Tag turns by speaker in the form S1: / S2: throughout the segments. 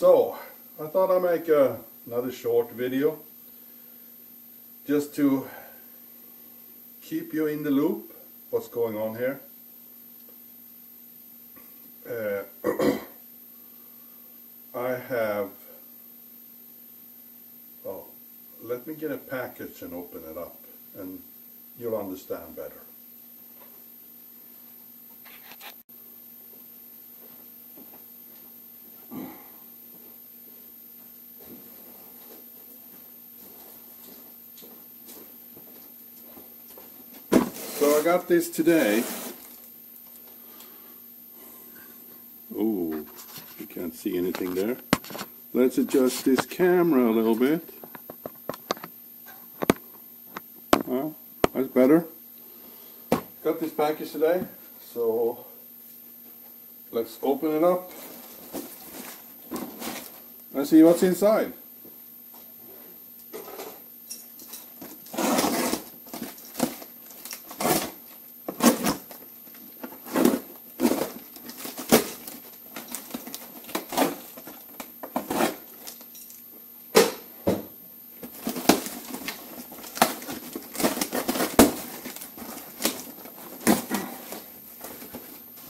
S1: So, I thought I'd make a, another short video just to keep you in the loop what's going on here. Uh, I have, oh, let me get a package and open it up and you'll understand better. I got this today. Oh, you can't see anything there. Let's adjust this camera a little bit. Well, that's better. Got this package today, so let's open it up and see what's inside.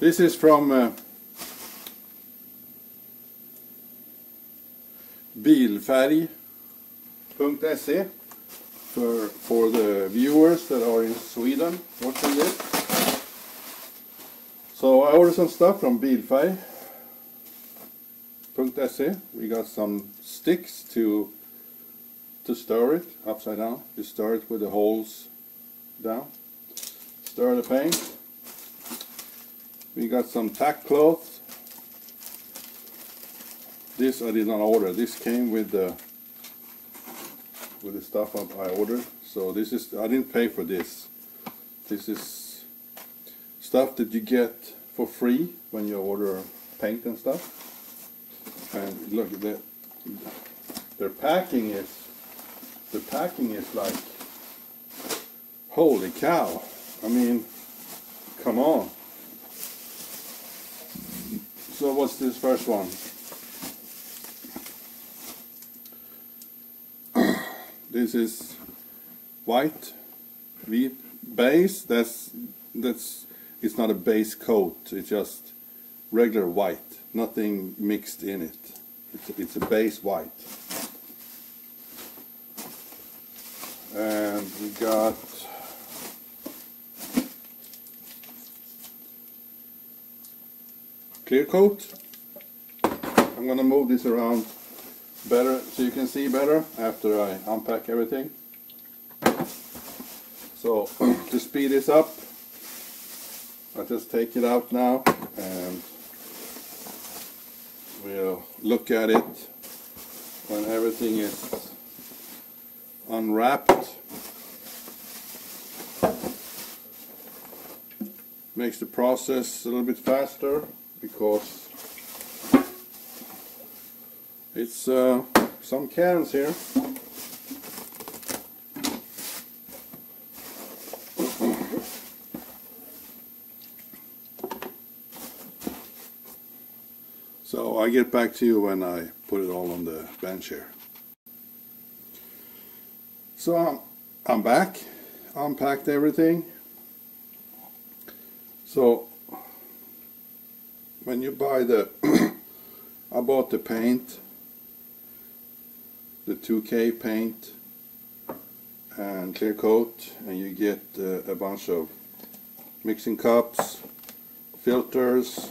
S1: This is from uh, bilfärg.se for, for the viewers that are in Sweden watching this. So I ordered some stuff from bilfärg.se. We got some sticks to to stir it upside down. You stir it with the holes down. Stir the paint. We got some tack cloth This I did not order. This came with the with the stuff I ordered. So this is I didn't pay for this. This is stuff that you get for free when you order paint and stuff. And look at that. Their packing is the packing is like holy cow. I mean, come on. So what's this first one? this is white wheat base. That's that's it's not a base coat. It's just regular white. Nothing mixed in it. It's, it's a base white. And we got clear coat. I'm gonna move this around better so you can see better after I unpack everything. So to speed this up, I just take it out now and we'll look at it when everything is unwrapped. Makes the process a little bit faster because it's uh, some cans here. So I get back to you when I put it all on the bench here. So I'm, I'm back, unpacked everything. So when you buy the I bought the paint the 2k paint and clear coat and you get uh, a bunch of mixing cups filters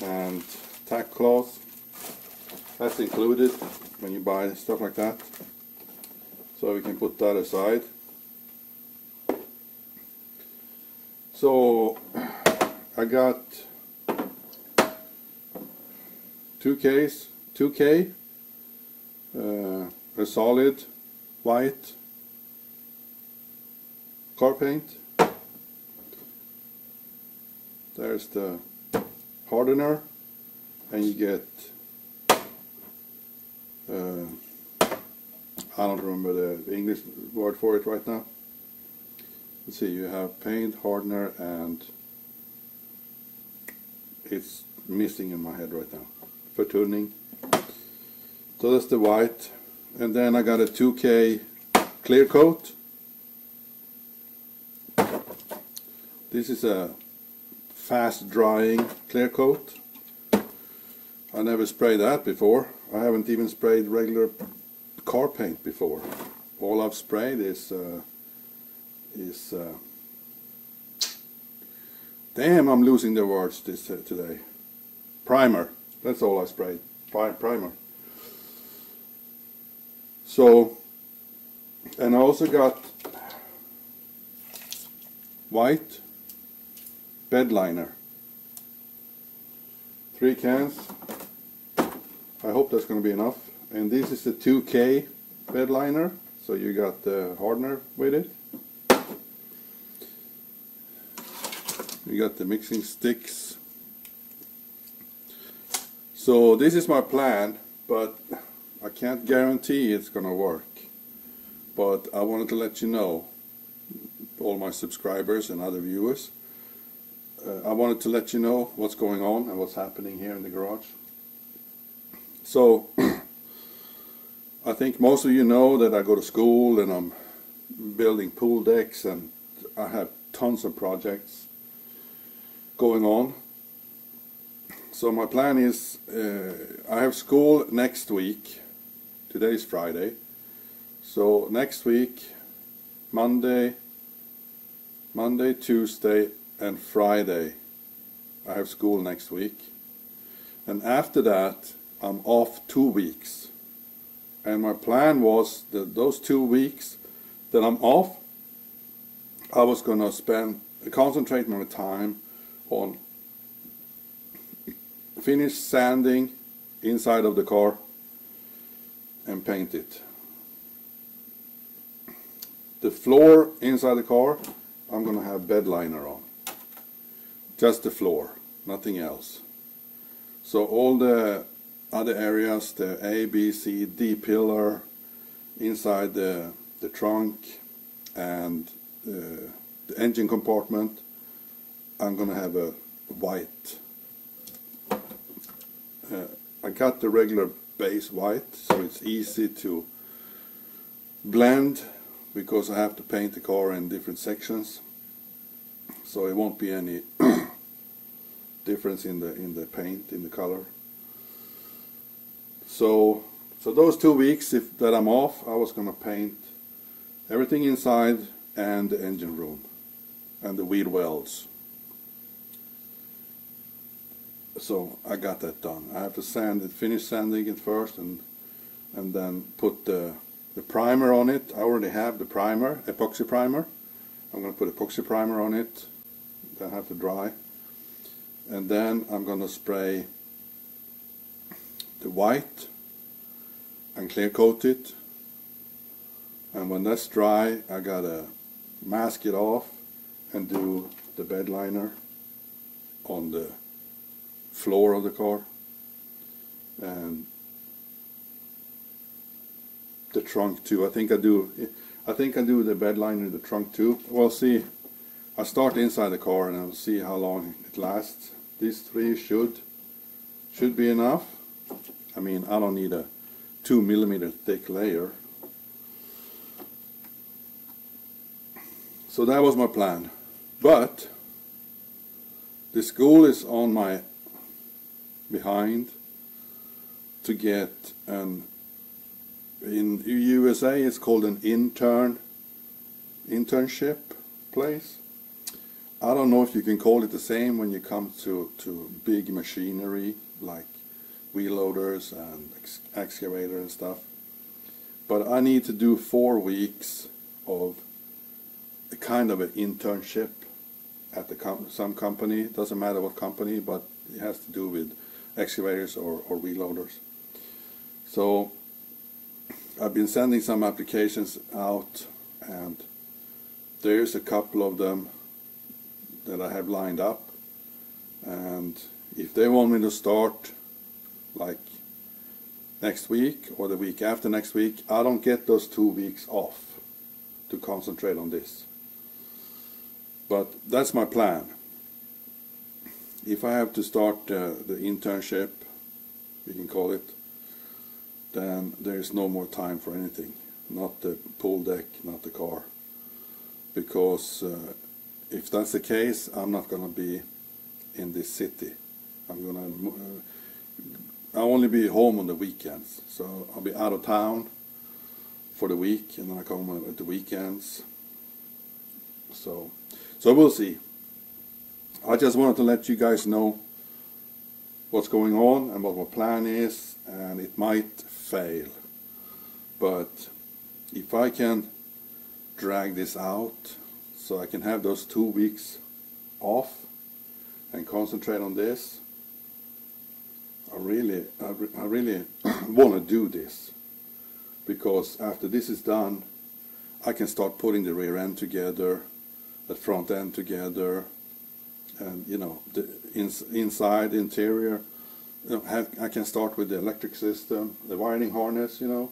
S1: and tack cloth. That's included when you buy stuff like that. So we can put that aside. So I got 2Ks, 2K, uh, a solid white car paint. There's the hardener and you get uh, I don't remember the English word for it right now. Let's see, you have paint, hardener and it's missing in my head right now. Förtunning So that's the white. And then I got a 2K clear coat. This is a fast drying clear coat. I never sprayed that before. I haven't even sprayed regular car paint before. All I've sprayed is uh, is uh, damn. I'm losing the words this uh, today. Primer. That's all I sprayed. Pri primer. So, and I also got white bed liner. Three cans. I hope that's going to be enough. And this is the 2K bed liner. So you got the hardener with it. You got the mixing sticks. So this is my plan, but I can't guarantee it's gonna work. But I wanted to let you know, all my subscribers and other viewers, uh, I wanted to let you know what's going on and what's happening here in the garage. So, I think most of you know that I go to school and I'm building pool decks and I have tons of projects going on. So my plan is, uh, I have school next week. Today is Friday. So next week, Monday, Monday, Tuesday and Friday, I have school next week. And after that, I'm off two weeks. And my plan was that those two weeks that I'm off, I was going to spend, concentrate my time on finish sanding inside of the car and paint it. The floor inside the car, I'm going to have bed liner on. Just the floor, nothing else. So all the other areas, the A, B, C, D pillar, inside the, the trunk and uh, the engine compartment, I'm going to have a white. I got the regular base white, so it's easy to blend because I have to paint the car in different sections. So it won't be any difference in the in the paint, in the color. So so those two weeks if that I'm off, I was gonna paint everything inside and the engine room and the wheel wells so I got that done. I have to sand it, finish sanding it first, and and then put the the primer on it. I already have the primer, epoxy primer. I'm going to put epoxy primer on it. Then have to dry, and then I'm going to spray the white and clear coat it. And when that's dry, I gotta mask it off and do the bed liner on the floor of the car and the trunk too. I think I do. I think I do the bed in the trunk too. We'll see. I start inside the car and I'll see how long it lasts. These three should should be enough. I mean, I don't need a two millimeter thick layer. So that was my plan. But the school is on my behind to get an in USA it's called an intern internship place. I don't know if you can call it the same when you come to, to big machinery like wheel loaders and ex excavator and stuff. But I need to do four weeks of a kind of an internship at the com some company. it Doesn't matter what company, but it has to do with excavators or, or wheel loaders. So I've been sending some applications out and there's a couple of them that I have lined up. And if they want me to start like next week or the week after next week I don't get those two weeks off to concentrate on this. But that's my plan if I have to start uh, the internship, we can call it, then there is no more time for anything. Not the pool deck, not the car. Because uh, if that's the case, I'm not going to be in this city. I'm going to. Uh, I'll only be home on the weekends, so I'll be out of town for the week, and then I come home at the weekends. So, so we'll see. I just wanted to let you guys know what's going on and what my plan is, and it might fail. But if I can drag this out so I can have those two weeks off and concentrate on this, I really, I, re I really want to do this because after this is done, I can start putting the rear end together, the front end together, and you know the ins inside interior. You know, have, I can start with the electric system, the wiring harness. You know,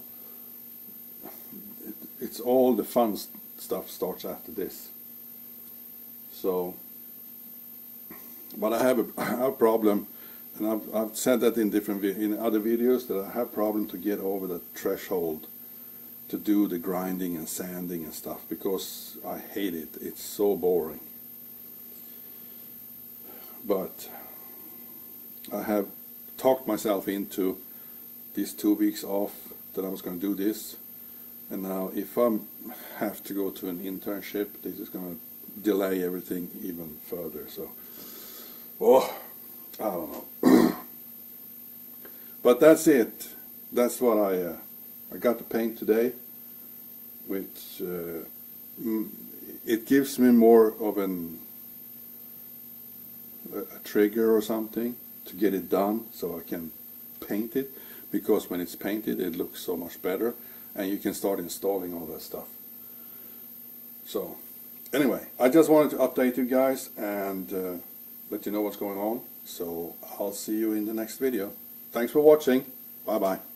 S1: it, it's all the fun st stuff starts after this. So, but I have a, I have a problem, and I've, I've said that in different in other videos that I have problem to get over the threshold to do the grinding and sanding and stuff because I hate it. It's so boring. But I have talked myself into these two weeks off that I was going to do this. And now if I have to go to an internship, this is going to delay everything even further. So, oh, I don't know. but that's it. That's what I, uh, I got to paint today. Which, uh, it gives me more of an a trigger or something to get it done so I can paint it because when it's painted it looks so much better and you can start installing all that stuff. So anyway, I just wanted to update you guys and uh, let you know what's going on. So I'll see you in the next video. Thanks for watching. Bye bye.